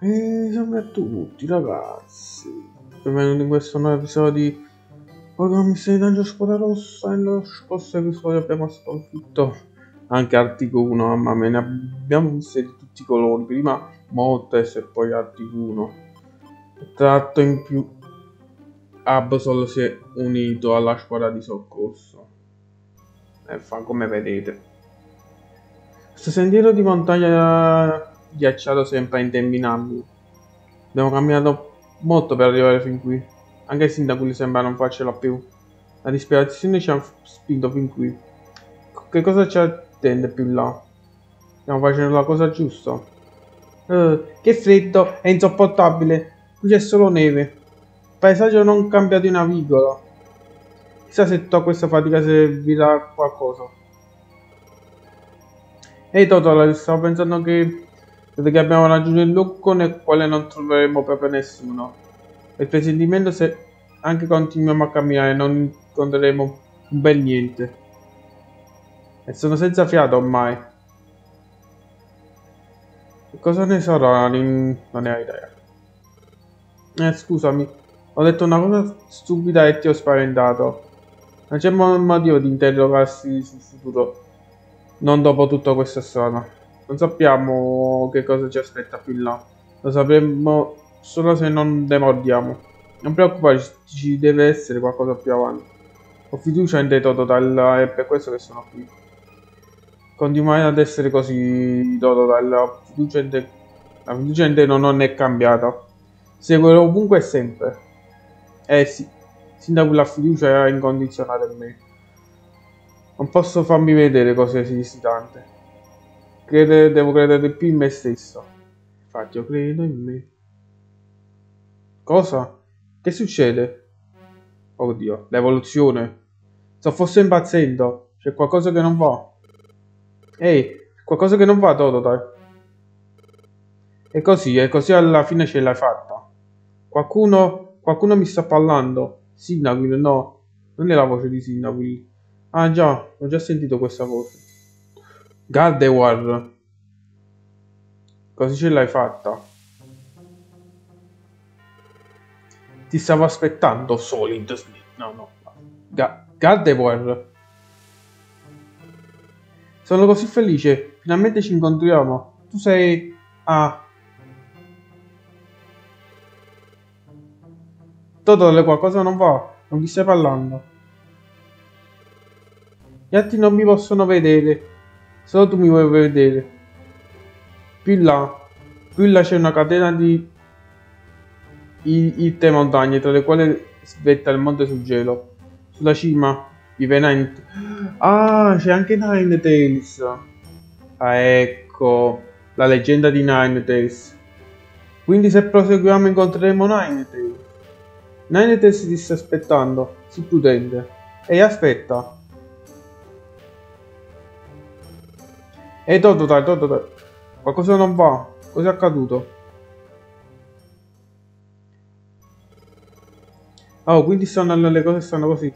E salve a tutti ragazzi, benvenuti in questo nuovo episodio di Pokémon Mystery Dungeon Spada Rossa. Nello scorso episodio abbiamo sconfitto anche Artico 1, mamma mia, ne abbiamo viste di tutti i colori, prima Moltes e poi Artico 1. Tratto in più Absol si è unito alla squadra di soccorso. E fa come vedete. Questo sentiero di montagna ghiacciato sempre interminabile. Abbiamo camminato molto per arrivare fin qui. Anche il sindaco sembra non farcela più. La disperazione ci ha spinto fin qui. Che cosa ci attende più là? Stiamo facendo la cosa giusta. Uh, che freddo, è insopportabile. Qui c'è solo neve. Il paesaggio non cambia di una virgola. Chissà se tutta questa fatica servirà a qualcosa. Ehi Totò, stavo pensando che Vedo che abbiamo raggiunto il luogo nel quale non troveremo proprio nessuno. Il presentimento se anche continuiamo a camminare non incontreremo un bel niente. E sono senza fiato ormai. Che cosa ne sarà? Non ne hai idea. Eh, scusami. Ho detto una cosa stupida e ti ho spaventato. Non c'è motivo di interrogarsi sul futuro. Non dopo tutta questa strada. Non sappiamo che cosa ci aspetta più in là. Lo sapremo solo se non demordiamo. Non preoccuparti, ci deve essere qualcosa più avanti. Ho fiducia in te Total, è per questo che sono qui. Continuare ad essere così Total, la fiducia in te, la fiducia in te non è cambiata. Seguirò ovunque e sempre. Eh sì, sin da quella fiducia incondizionata in me. Non posso farmi vedere cose esistanti. Credere, devo credere più in me stesso. Infatti, io credo in me. Cosa? Che succede? Oddio, l'evoluzione. Sto forse impazzendo. C'è qualcosa che non va. Ehi, qualcosa che non va, Toto, dai. E così, e così alla fine ce l'hai fatta. Qualcuno, qualcuno mi sta parlando. Sinnaquil, no. Non è la voce di Sinnaquil. Ah già, ho già sentito questa voce. Gardevoir. Così ce l'hai fatta. Ti stavo aspettando, Solid Snake. No, no. Ga Gardevoir. Sono così felice. Finalmente ci incontriamo. Tu sei... Ah. Totale, qualcosa non va. Non ti stai parlando. Gli altri non mi possono vedere. Solo tu mi vuoi vedere. Più in là, più là c'è una catena di itte montagne, tra le quali svetta il monte sul gelo. Sulla cima vive Nine. Ah, c'è anche Ninetales. Ah, ecco, la leggenda di Ninetales. Quindi se proseguiamo incontreremo Ninetales. Ninetales ti sta aspettando, sii prudente. Ehi, aspetta. Ehi Toto dai, Toto dai. Qualcosa non va. Cos'è accaduto? Oh, quindi stanno le cose stanno così.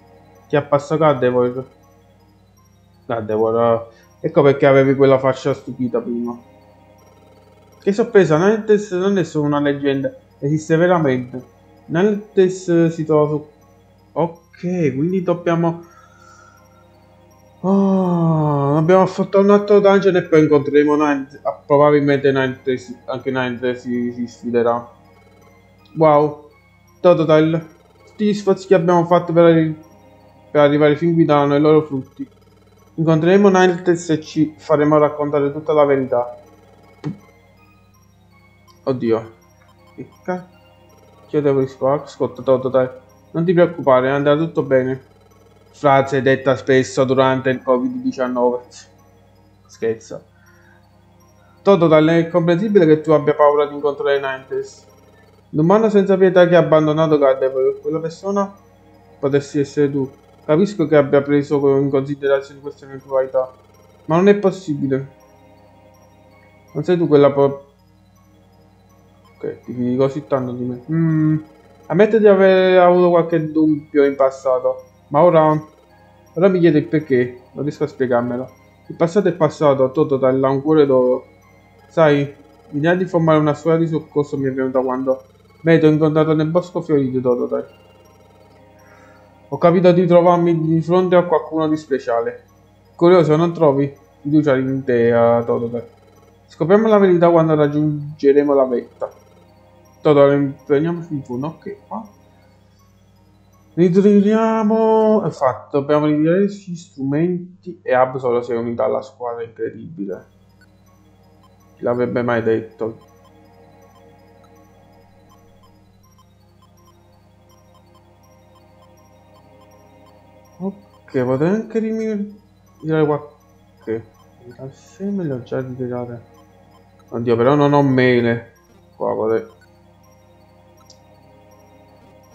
Ti ha passato Gardevoir. Gardevoir. Ecco perché avevi quella faccia stupida prima. Che sorpresa, Nantes non è solo una leggenda, esiste veramente. Nantes si trova su... Ok, quindi dobbiamo Oh, abbiamo fatto un altro dungeon e poi incontreremo Nine. Probabilmente Nine, anche Nine si, si sfiderà. Wow, Total, tutti gli sforzi che abbiamo fatto per, arri per arrivare fin qui danno i loro frutti. Incontreremo Ninetales e ci faremo raccontare tutta la verità. Oddio. Che devo rispondere? Ascolta, Total, non ti preoccupare, andrà tutto bene frase detta spesso durante il Covid-19. Scherzo. Total, è comprensibile che tu abbia paura di incontrare Ninetales. L'umano senza pietà che ha abbandonato Gardevoir, quella persona potessi essere tu. Capisco che abbia preso in considerazione questa eventualità, ma non è possibile. Non sei tu quella po... Ok, ti fidi così tanto di me. Mm, ammetto di aver avuto qualche dubbio in passato, ma ora Ora mi chiede il perché, non riesco a spiegarmelo. Il passato è passato, un cuore d'oro. Sai, L'idea di formare una scuola di soccorso mi è venuta quando Meto ho incontrato nel bosco fiorito Totodile. Ho capito di trovarmi di fronte a qualcuno di speciale. Curioso, non trovi? Fiducia in te, uh. Scopriamo la verità quando raggiungeremo la vetta. Totodile, impegniamo in fondo. Ok, qua. Ritiriamo... Infatti, dobbiamo ritirare gli strumenti e Absol si è unita alla squadra incredibile. Chi l'avrebbe mai detto? Ok, potrei anche ritirare qualche... Dal seme le ho già ritirate. Oddio, però non ho mele. Qua potrei...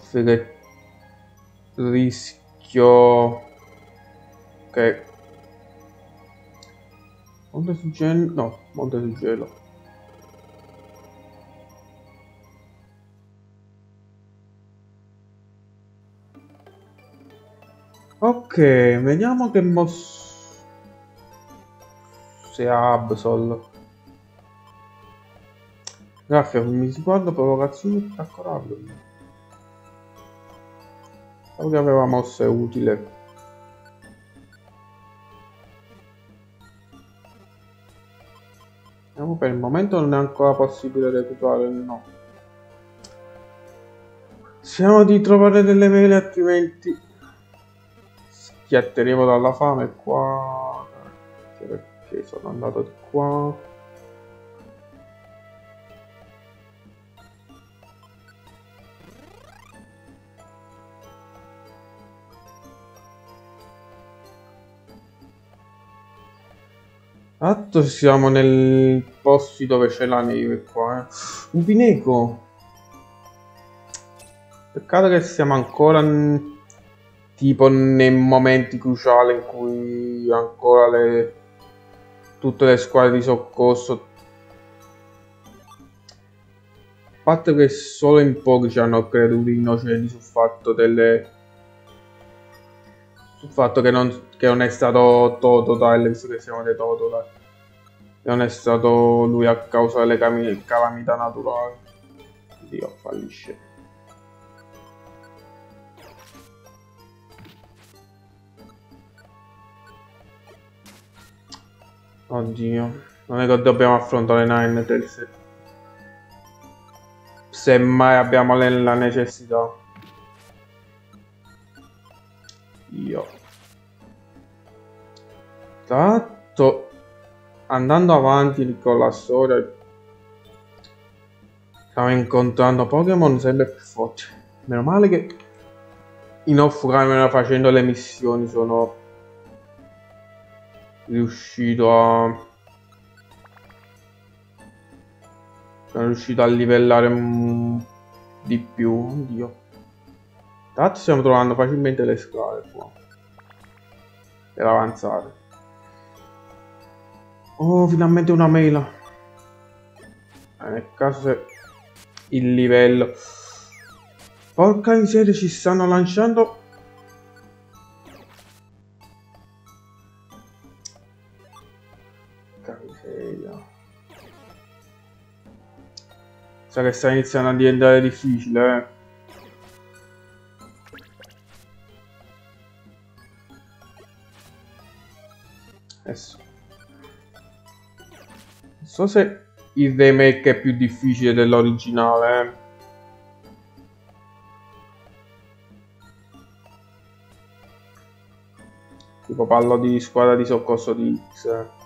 Se rischio... Ok. Monte su gelo... No, monte su gelo. Ok, vediamo che mosse ha Absol. Graffia, mi sguardo provocazioni a coraggio. Pensavo che aveva mosse utile. Per il momento non è ancora possibile recuperare, no. Siamo di trovare delle mele altrimenti schiatteremo dalla fame qua perché sono andato di qua Atto siamo nel posti dove c'è la neve qua eh. un pineco peccato che siamo ancora tipo nei momenti cruciali in cui ancora le, tutte le squadre di soccorso a parte che solo in pochi ci hanno creduto innocenti sul fatto delle sul fatto che non, che non è stato Totodile visto che siamo dei Totodile non è stato lui a causa delle calamità naturali Dio fallisce Oddio, non è che dobbiamo affrontare Nine Tails. Se mai abbiamo la necessità. Io. Tanto andando avanti con la storia stiamo incontrando Pokémon sempre più forti. Meno male che in off camera facendo le missioni sono riuscito a sono riuscito a livellare di più oddio tanto stiamo trovando facilmente le scale qua per avanzare oh finalmente una mela eh, nel caso il livello porca miseria ci stanno lanciando Sa che sta iniziando a diventare difficile, eh. Adesso. Non so se il remake è più difficile dell'originale, eh. Tipo parlo di squadra di soccorso di X. Eh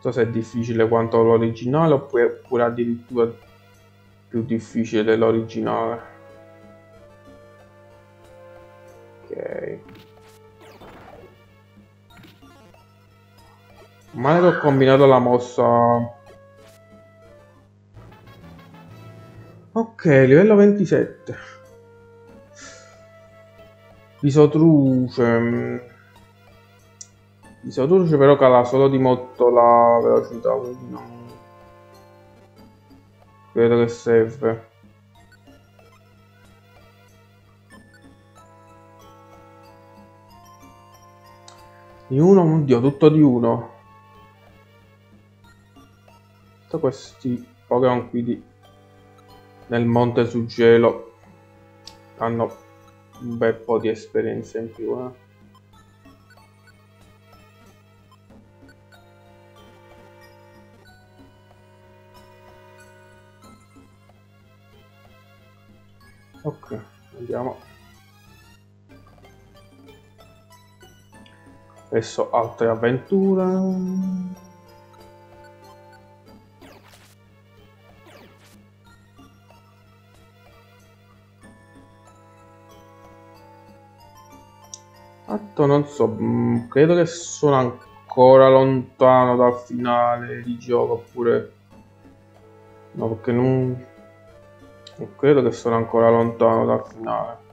so se è difficile quanto l'originale oppure addirittura più difficile dell'originale ok male ho combinato la mossa ok livello 27 isotruce Saturno però cala solo di molto la velocità, quindi non credo che serve. Di uno, oddio, tutto di uno. Tutti questi Pokémon qui di, nel monte su gelo hanno un bel po' di esperienza in più. Eh. Ok, andiamo. Adesso altre avventure. Atto non so, mm, credo che sono ancora lontano dal finale di gioco oppure... No, perché non... Non credo che sono ancora lontano dal finale.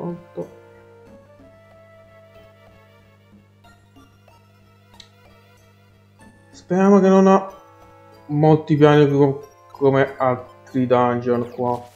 racconto. Speriamo che non ha molti piani come altri dungeon qua.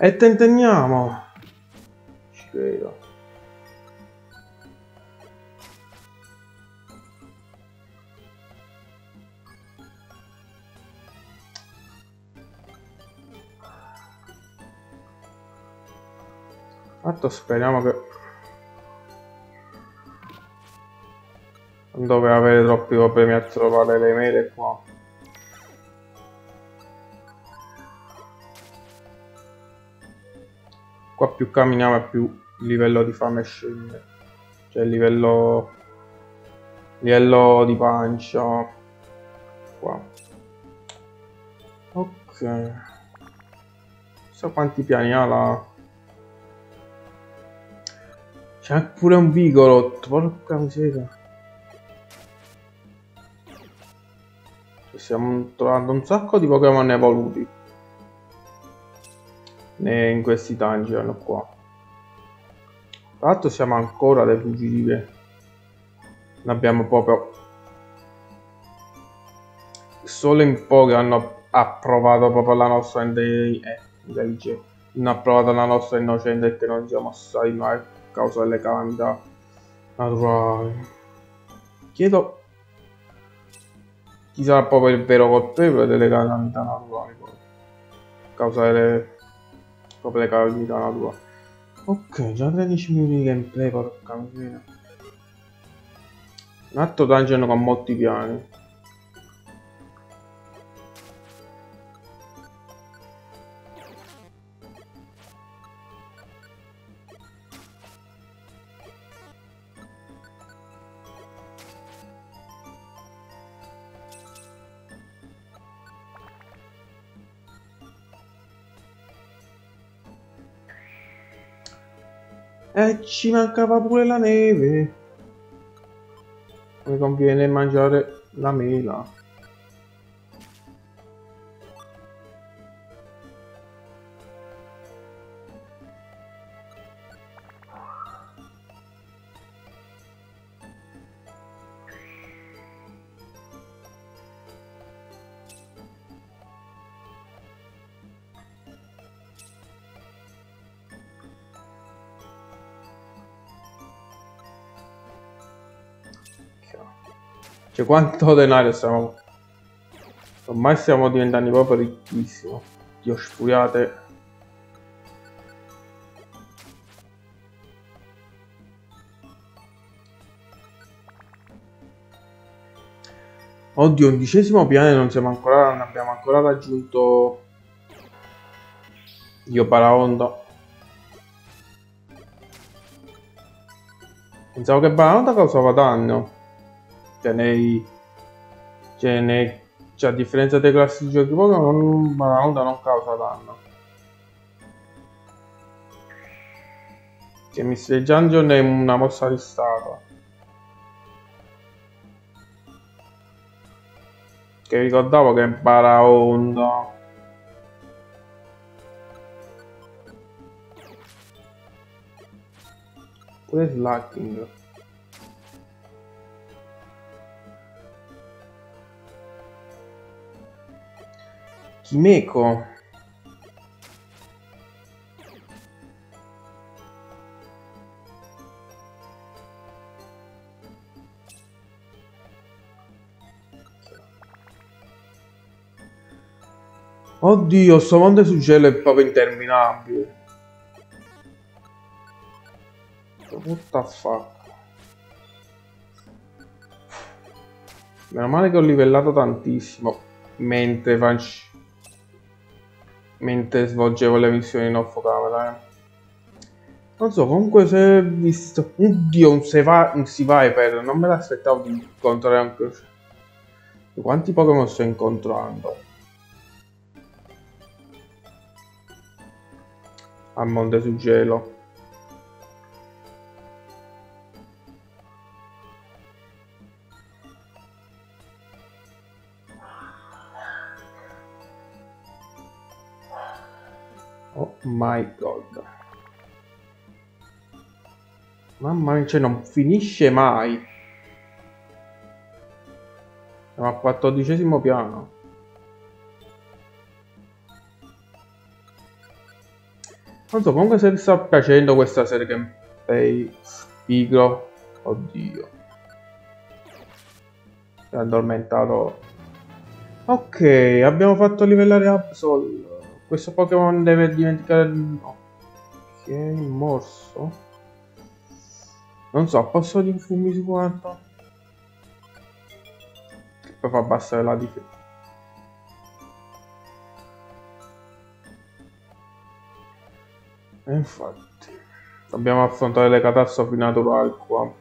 E tenteniamo. Credo. Fatto speriamo che non dovrei avere troppi problemi a trovare le mele qua. qua più camminiamo più il livello di fame scende. Cioè il livello livello di pancia qua. Ok. Non so quanti piani ha la c'è pure un Vigorot porca miseria. Stiamo trovando un sacco di Pokémon evoluti. In questi dungeon qua. Tra l'altro siamo ancora dei fuggitivi. Ne abbiamo proprio solo in pochi hanno approvato proprio la nostra intelligenza. Eh, non approvato la nostra innocenza e che non siamo assai mai a causa delle calamità naturali. Chiedo chi sarà proprio il vero colpevole delle calamità naturali. A causa delle proprio le calamità naturali. Ok, già 13 minuti di gameplay, porca miseria. Un altro dungeon con molti piani. E ci mancava pure la neve. Mi conviene mangiare la mela. Cioè, quanto denaro stiamo... Ormai stiamo diventando proprio ricchissimo. Dio, scusate. Oddio, undicesimo piano non siamo ancora... Non abbiamo ancora raggiunto... Io Paraonda. Pensavo che Paraonda causava danno cioè nei, cioè nei cioè a differenza dei classici giochi Pokémon la onda non causa danno che Mr. Dungeon è una mossa di statua Che ricordavo che impara onda. Pure slacking. Kimeko. Oddio, sto mondo su gelo è proprio interminabile. What the fuck? Meno male che ho livellato tantissimo mentre, fac... mentre svolgevo le missioni in off camera. Eh. Non so, comunque se visto... Oddio, un, Seva... un Seaviper, non me l'aspettavo di incontrare anche... Quanti Pokémon sto incontrando? a Monte sul Gelo. Oh my god. Mamma mia, cioè non finisce mai. Siamo al quattordicesimo piano. Non so, comunque se vi sta piacendo questa serie gameplay spigro. Oddio. Si è addormentato. Ok, abbiamo fatto livellare Absol. Questo Pokémon deve dimenticare... Ok, morso. Non so, posso di infumi su quanto? Poi fa abbassare la difesa. E infatti, dobbiamo affrontare le catastrofi naturali qua.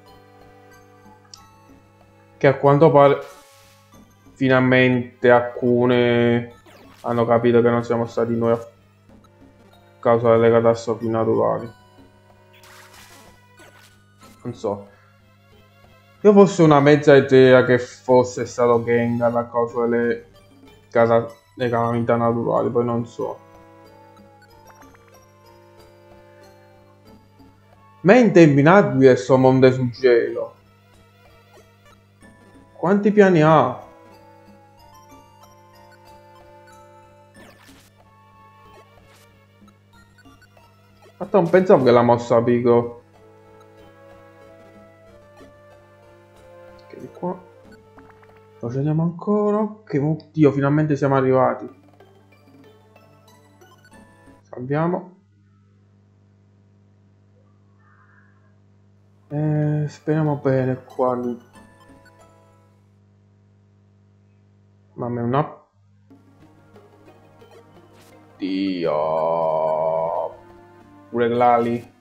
Che a quanto pare finalmente alcune hanno capito che non siamo stati noi a causa delle catastrofi naturali. Non so. Io fosse una mezza idea che fosse stato Gengar a causa delle, casa, calamità naturali, poi non so. Ma è interminabile sto mondo sul gelo. Quanti piani ha? Aspetta, non pensavo che la mossa Pico. Ok, qua. Procediamo ancora. Ok, oddio, finalmente siamo arrivati. Salviamo. Eh, speriamo bene qua. Mamma una... Dio. Pure Glali.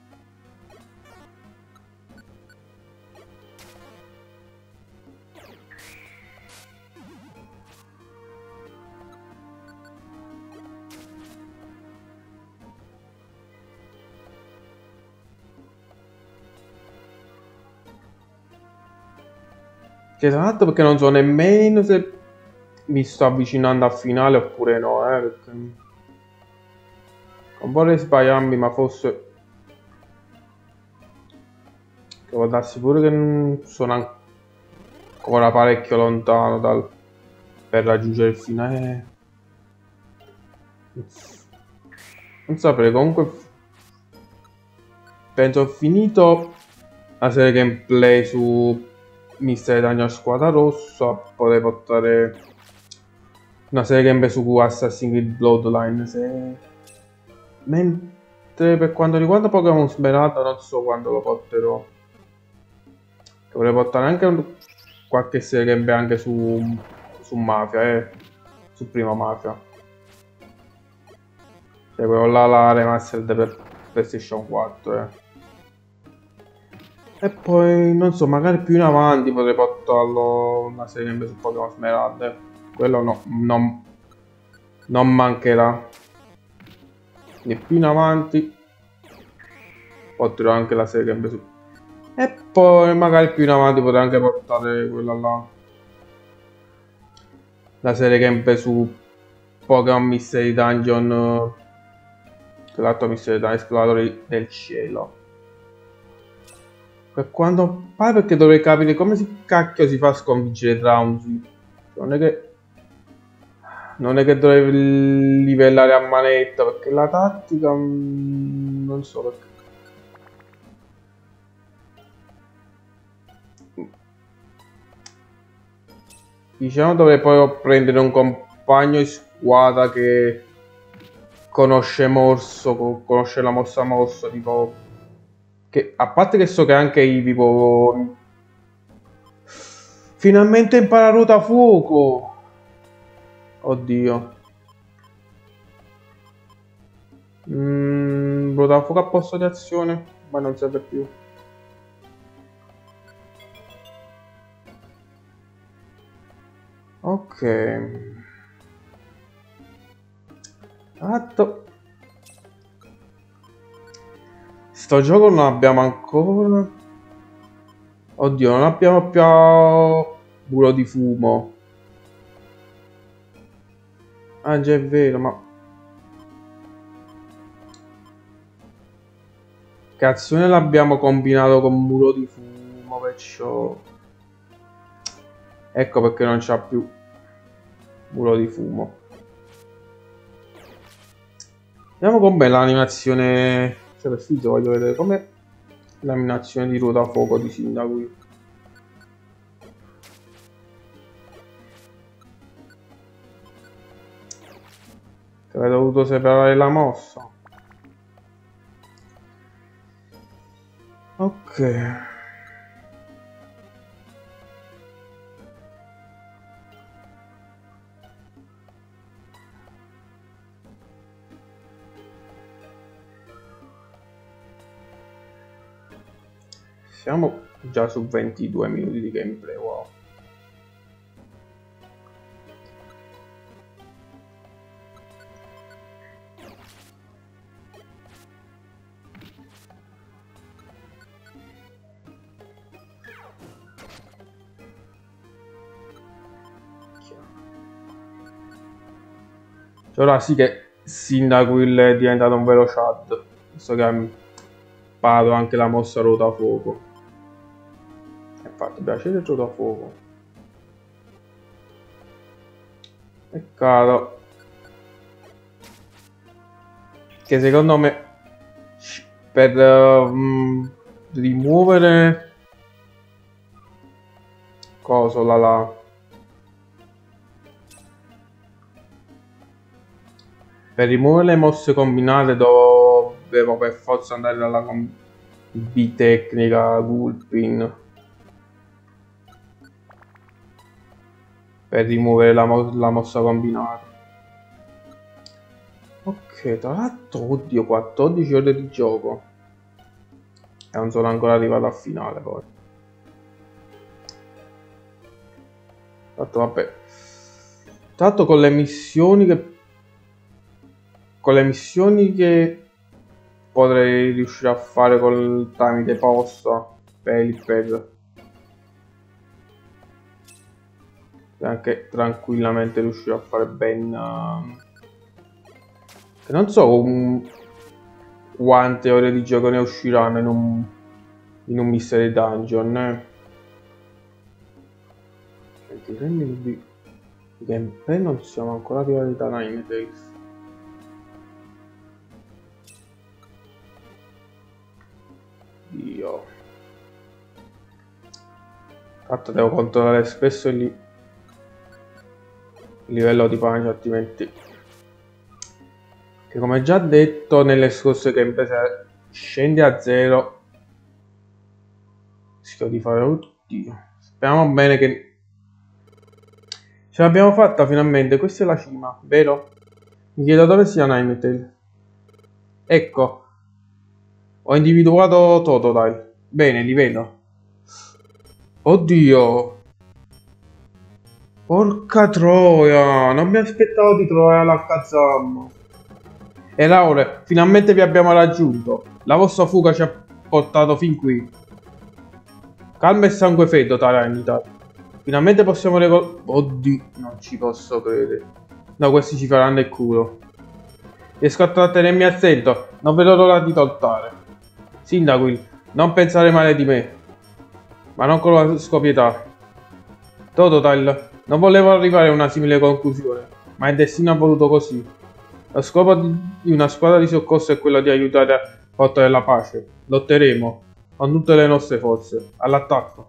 Esatto, perché non so nemmeno se mi sto avvicinando al finale oppure no, eh, perché... Non vorrei sbagliarmi, ma forse... Può darsi pure che sono ancora parecchio lontano dal... per raggiungere il finale. Non saprei, comunque... Penso ho finito la serie gameplay su mister Daniel Squadra Rossa, potrei portare una serie gameplay su Assassin's Creed Bloodline. Se... Mentre per quanto riguarda Pokémon Smeralda non so quando lo porterò. Vorrei portare anche un... qualche serie anche su, su Mafia, eh. Su prima Mafia. Cioè quello là la remastered per PlayStation 4, eh. E poi, non so, magari più in avanti potrei portarlo una serie su Pokémon Smeralde. Quello no, non, non mancherà. Quindi più in avanti porterò anche la serie invece su... E poi magari più in avanti potrei anche portare quella là. la serie gameplay su Pokémon Mystery Dungeon l'altro Mystery Dungeon Esploratori del cielo. Per quanto pare perché dovrei capire come si cacchio si fa a sconfiggere Drowsy non è che non è che dovrei livellare a manetta perché la tattica mm, non so perché. Diciamo dovrei poi prendere un compagno di squadra che conosce morso conosce la mossa morso tipo che a parte che so che anche Ivi può finalmente impara ruota fuoco Oddio. Mm, ruota fuoco a posto di azione, ma non serve più. Ok. Atto. Sto gioco non abbiamo ancora. Oddio, non abbiamo più muro di fumo. Ah già è vero, ma... Cazzo, noi l'abbiamo combinato con muro di fumo, perciò... Ecco perché non c'ha più muro di fumo. Vediamo com'è l'animazione... Cioè per voglio vedere com'è l'animazione di ruota a fuoco di Sindaco. Avrei dovuto separare la mossa. Ok. Siamo già su 22 minuti di gameplay, wow. Cioè, ora sì che Sindacuil è diventato un vero Chad. Visto che imparato anche la mossa ruota a fuoco. Infatti, piacere il ruota a fuoco. Peccato. Che secondo me per um, rimuovere cosa la la Per rimuovere le mosse combinate dovevo per forza andare dalla B tecnica Gulpin. Per rimuovere la, mo la mossa combinata. Ok, tra l'altro, oddio, 14 ore di gioco. E non sono ancora arrivato al finale poi. Tanto vabbè. Tra l'altro con le missioni che con le missioni che potrei riuscire a fare col tramite posta per il pad anche tranquillamente riuscire a fare ben uh, non so um, quante ore di gioco ne usciranno in un in un mystery dungeon eh. 23 minuti di gameplay non siamo ancora arrivati da Ninetales Dio. Infatti devo controllare spesso il, livello di pancia altrimenti che come già detto nelle scorse gameplay se scendi a zero rischio di fare oddio speriamo bene che ce l'abbiamo fatta finalmente questa è la cima vero? mi chiedo dove sia Ninetale ecco ho individuato Totodile. Bene, li vedo. Oddio. Porca troia, non mi aspettavo di trovare l'H-Zam. E Laure, finalmente vi abbiamo raggiunto. La vostra fuga ci ha portato fin qui. Calma e sangue freddo, Taranita. Finalmente possiamo regolare... Oddio, non ci posso credere. No, questi ci faranno il culo. Riesco a trattenermi attento. Non vedo l'ora di toltare. Sindaco, non pensare male di me. Ma non con la scopietà. Tototal, non volevo arrivare a una simile conclusione, ma il destino ha voluto così. Lo scopo di una squadra di soccorso è quello di aiutare a portare la pace. Lotteremo, con tutte le nostre forze, all'attacco.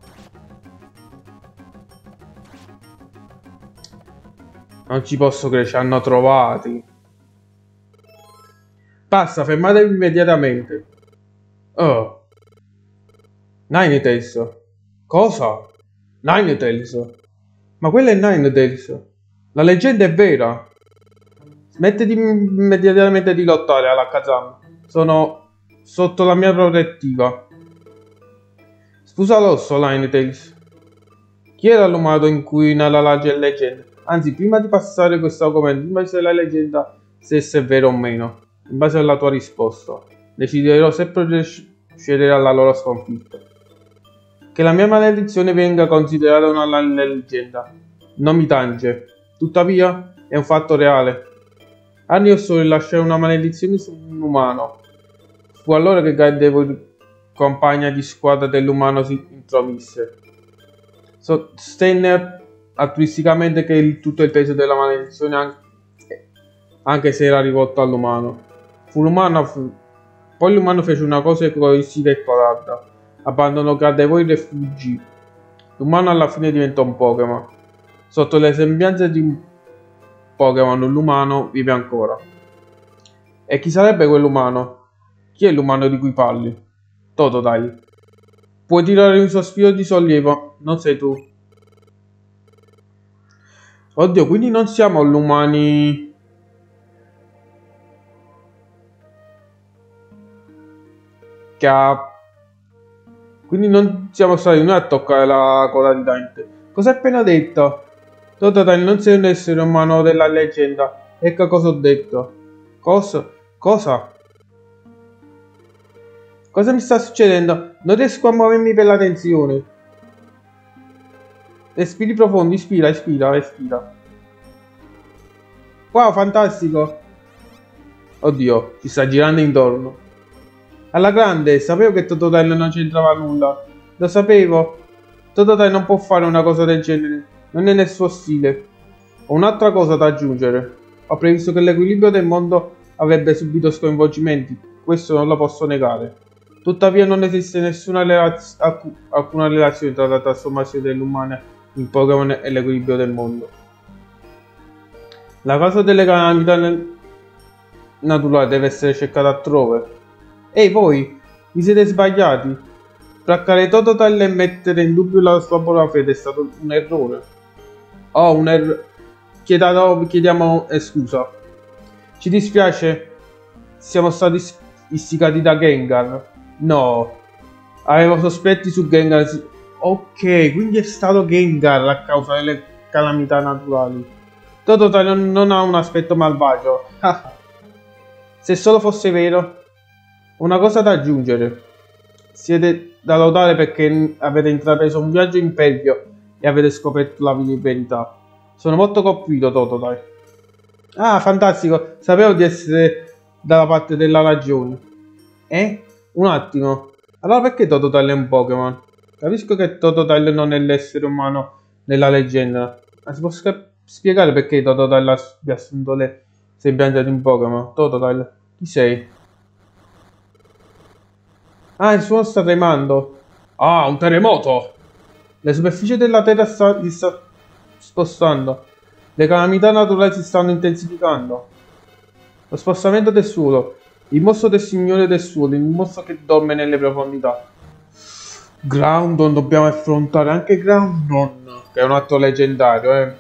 Non ci posso credere, ci hanno trovati. Passa, fermatevi immediatamente. Oh. Ninetales. Cosa? Ninetales. Ma quello è Ninetales. La leggenda è vera. Smettiti immediatamente di lottare alla Kazam. Sono sotto la mia protettiva. Scusa l'osso, Ninetales. Chi era l'umano in cui nella la leggenda? Anzi, prima di passare questo argomento, in base alla leggenda, se è vero o meno, in base alla tua risposta, deciderò se procedere alla loro sconfitta. Che la mia maledizione venga considerata una leggenda non mi tange, tuttavia è un fatto reale. Anni or solo lasciare una maledizione su un umano. Fu allora che Gardevo, compagna di squadra dell'umano, si intromise. Sostenne altruisticamente che il, tutto il peso della maledizione, anche, anche se era rivolto all'umano. Fu l'umano, fu, poi l'umano fece una cosa egoistica e coraggiosa. Abbandonò Gardevoir e fuggì. L'umano alla fine diventò un Pokémon. Sotto le sembianze di un Pokémon, l'umano vive ancora. E chi sarebbe quell'umano? Chi è l'umano di cui parli? Totodile. Puoi tirare un sospiro di sollievo, non sei tu. Oddio, quindi non siamo gli umani... Che ha... Quindi non siamo stati noi a toccare la coda di Dante. Cosa hai appena detto? Totodile non sei un essere umano della leggenda. Ecco cosa ho detto. Cosa? Cosa? Cosa mi sta succedendo? Non riesco a muovermi per la tensione. Respiri profondi, ispira, ispira, respira. Wow, fantastico! Oddio, ci sta girando intorno. Alla grande, sapevo che Totodile non c'entrava nulla. Lo sapevo. Totodile non può fare una cosa del genere. Non è nel suo stile. Ho un'altra cosa da aggiungere. Ho previsto che l'equilibrio del mondo avrebbe subito sconvolgimenti. Questo non lo posso negare. Tuttavia non esiste nessuna relaz alcuna relazione tra la trasformazione dell'umana in Pokémon e l'equilibrio del mondo. La causa delle calamità naturali deve essere cercata altrove. Ehi voi, vi siete sbagliati. Placcare Tototal e mettere in dubbio la sua buona fede è stato un errore. Oh, un errore. Chiediamo, chiediamo eh, scusa. Ci dispiace. Siamo stati istigati da Gengar. No. Avevo sospetti su Gengar Ok, quindi è stato Gengar a causa delle calamità naturali. Totodile non, non ha un aspetto malvagio. Se solo fosse vero. Una cosa da aggiungere. Siete da lodare perché avete intrapreso un viaggio imperio e avete scoperto la verità. Sono molto colpito, Totodile. Ah, fantastico. Sapevo di essere dalla parte della ragione. Eh? Un attimo. Allora perché Totodile è un Pokémon? Capisco che Totodile non è l'essere umano nella leggenda, ma si può spiegare perché Totodile abbia assunto le sembianze di un Pokémon? Totodile, chi sei? Ah, il suono sta tremando. Ah, un terremoto! La superficie della Terra sta, si sta spostando. Le calamità naturali si stanno intensificando. Lo spostamento del suolo. Il mostro del Signore del Suolo, il mostro che dorme nelle profondità. Groundon dobbiamo affrontare anche Groundon, che è un atto leggendario, eh.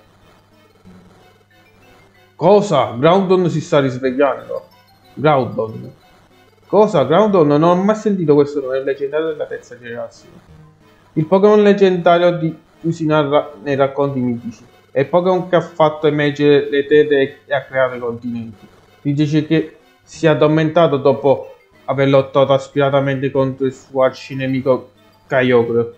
Cosa? Groundon si sta risvegliando. Groundon. Cosa? Groundon? Non ho mai sentito questo nome leggendario della terza generazione. Il Pokémon leggendario di cui si narra nei racconti mitici. È il Pokémon che ha fatto emergere le terre e ha creato i continenti. Si dice che si è addormentato dopo aver lottato aspiratamente contro il suo arcinemico Kyogre.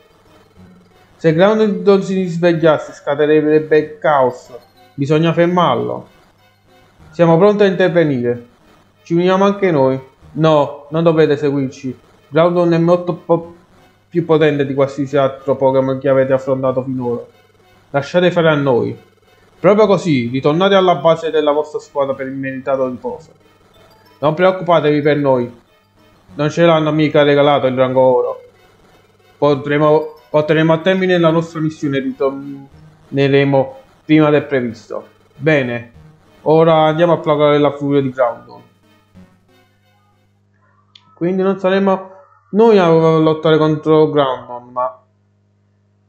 Se Ground non si risvegliasse scaterebbe il caos. Bisogna fermarlo. Siamo pronti a intervenire. Ci uniamo anche noi. No, non dovete seguirci. Groundon è molto po più potente di qualsiasi altro Pokémon che avete affrontato finora. Lasciate fare a noi. Proprio così, ritornate alla base della vostra squadra per il meritato riposo. Non preoccupatevi per noi. Non ce l'hanno mica regalato il rango oro. Potremo, porteremo a termine la nostra missione e ritorneremo prima del previsto. Bene, ora andiamo a placare la furia di Groundon. Quindi non saremo noi a lottare contro Groundon, ma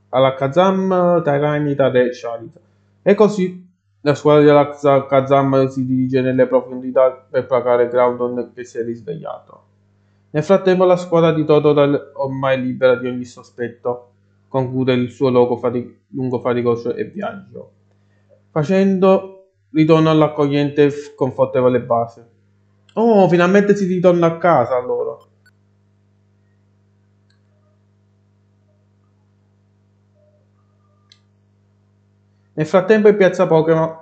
alla Kazam, Tyrannita e Charit. E così la squadra della Kazam si dirige nelle profondità per placare Groundon che si è risvegliato. Nel frattempo la squadra di Totodile, ormai libera di ogni sospetto, conclude il suo fatic- lungo faticoso e viaggio, facendo ritorno all'accogliente e confortevole base. Oh, finalmente si ritorna a casa allora. Nel frattempo in piazza Pokémon...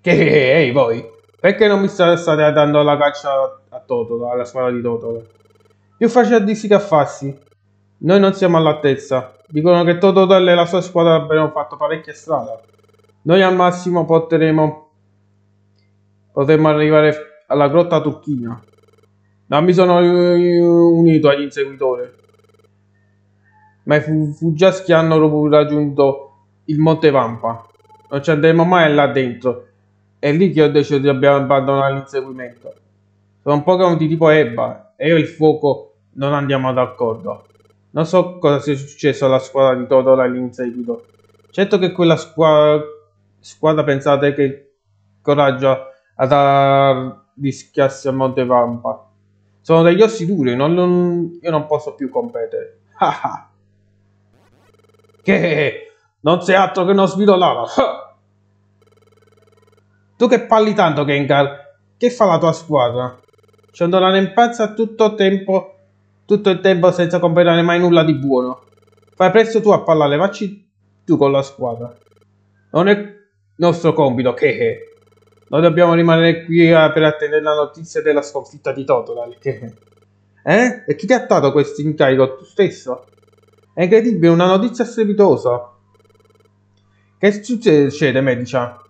Che ehi voi, perché non mi state dando la caccia a Totolo, alla squadra di Totolo? Più facile a dirsi che a farsi. Noi non siamo all'altezza. Dicono che Totolo e la sua squadra abbiano fatto parecchia strada. Noi al massimo potremo... Potremmo arrivare alla grotta turchina. Non mi sono unito agli inseguitori. Ma i fuggiaschi hanno raggiunto il Monte Vampa. Non ci andremo mai là dentro. È lì che ho deciso di abbandonare l'inseguimento. Sono un Pokémon di tipo Ebba e io e il fuoco non andiamo d'accordo. Non so cosa sia successo alla squadra di Totola all'inseguito. Certo che quella squadra, squadra pensate che il coraggio ad rischiarsi al Monte Vampa. Sono degli ossi duri, non, non, io non posso più competere. che non sei altro che uno svidolato. tu che parli tanto, Gengar? Che fa la tua squadra? Ciondolano in pazza tutto, tempo, tutto il tempo senza comprare mai nulla di buono. Fai presto tu a parlare, facci tu con la squadra. Non è nostro compito, che. Noi dobbiamo rimanere qui per attendere la notizia della sconfitta di Totodile. Che... Eh? E chi ti ha dato questo incarico? Tu stesso? È incredibile, una notizia strepitosa. Che succede, Medicia?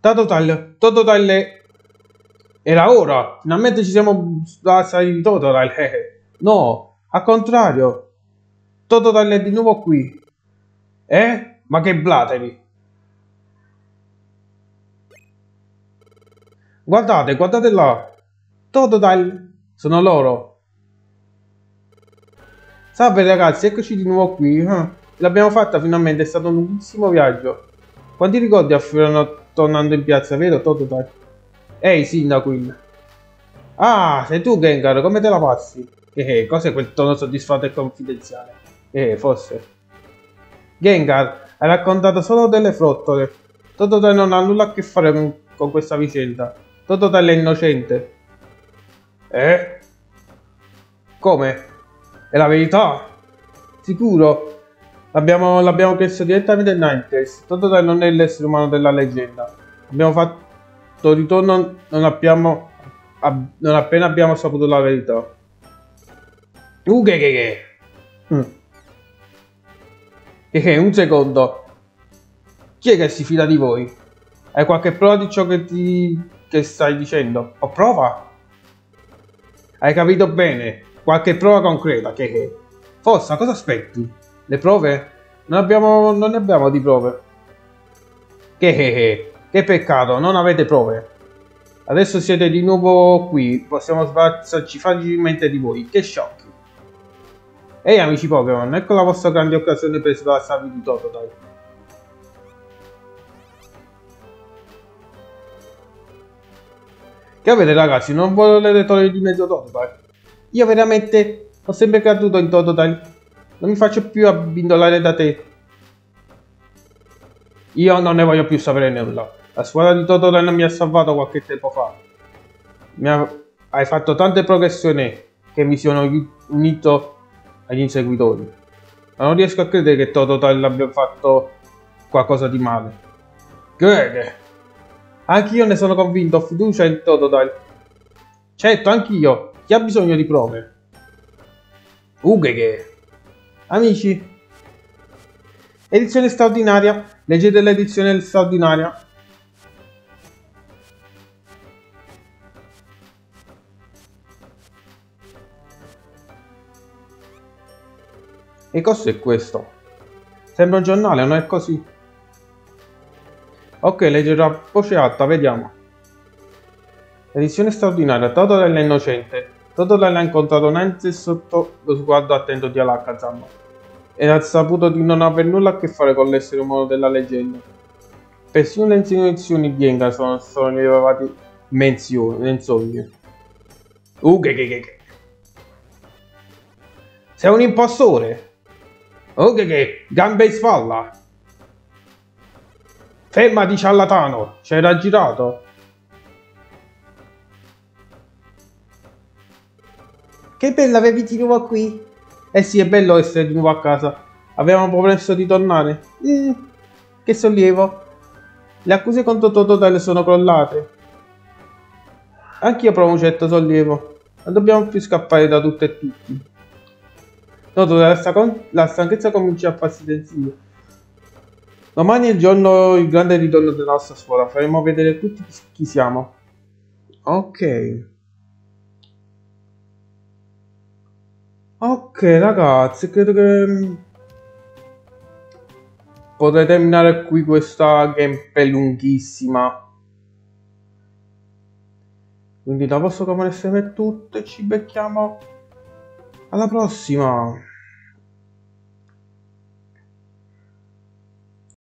Totodile, Totodile era ora. Finalmente ci siamo saliti di Totodile. Eh, eh. no, al contrario. Totodile è di nuovo qui. Eh? Ma che blateri. Guardate, guardate là. Totodile sono loro. Salve ragazzi, eccoci di nuovo qui. Eh? L'abbiamo fatta finalmente, è stato un lunghissimo viaggio. Quanti ricordi affiorano tornando in piazza, vero Totodile? Ehi, sindaco Ah, sei tu Gengar, come te la passi? Eh, cos'è quel tono soddisfatto e confidenziale? Eh, forse. Gengar, hai raccontato solo delle frottole. Totodile non ha nulla a che fare con, con questa vicenda. Totodile è innocente. Eh? Come? È la verità? Sicuro? L'abbiamo, l'abbiamo chiesto direttamente a Ninetales. Totodile non è l'essere umano della leggenda. Abbiamo fatto ritorno non, abbiamo, ab, non appena abbiamo saputo la verità. Uh, che che che. Mm. Che che, un secondo. Chi è che si fida di voi? Hai qualche prova di ciò che ti che stai dicendo? Ho prova? Hai capito bene? Qualche prova concreta, che che? Forza, cosa aspetti? Le prove? Non, abbiamo, non ne abbiamo di prove. Che, che, che peccato, non avete prove. Adesso siete di nuovo qui, possiamo sbazzarci facilmente di voi. Che sciocchi. Ehi amici Pokémon, ecco la vostra grande occasione per sbarazzarvi di Totodile. Che avete ragazzi, non volete togliere di mezzo Totodile? Io veramente ho sempre creduto in Totodile. Non mi faccio più abbindolare da te. Io non ne voglio più sapere nulla. La squadra di Totodile mi ha salvato qualche tempo fa. Ha... Hai fatto tante progressioni che mi sono unito agli inseguitori. Ma non riesco a credere che Totodile abbia fatto qualcosa di male. Crede. Anch'io ne sono convinto, ho fiducia in Totodile. Certo, anch'io. Chi ha bisogno di prove? Ugheghe. Amici. Edizione straordinaria. Leggete l'edizione straordinaria. E cos'è questo? Sembra un giornale, non è così? Ok, leggerò voce alta, vediamo. Edizione straordinaria, Totodile è innocente. Totodile ha incontrato Nancy sotto lo sguardo attento di Alakazam. E ha saputo di non aver nulla a che fare con l'essere umano della leggenda. Persino le insinuazioni di Enga sono, sono rilevate menzogne. Uh, che che che. Sei un impostore! Oh che che, gambe in spalla! Fermati ciarlatano, c'era girato? Che bello avevi di nuovo qui! Eh sì, è bello essere di nuovo a casa. Avevamo promesso di tornare. Mm, che sollievo. Le accuse contro Totodile sono crollate. Anch'io provo un certo sollievo. Non dobbiamo più scappare da tutto e tutti. Noto la, la stanchezza comincia a farsi sentire. Domani è il giorno, il grande ritorno della nostra scuola. Faremo vedere tutti chi siamo. Ok. Ok ragazzi, credo che mm, potrei terminare qui questa gameplay lunghissima. Quindi da vostro come sempre è tutto e ci becchiamo alla prossima!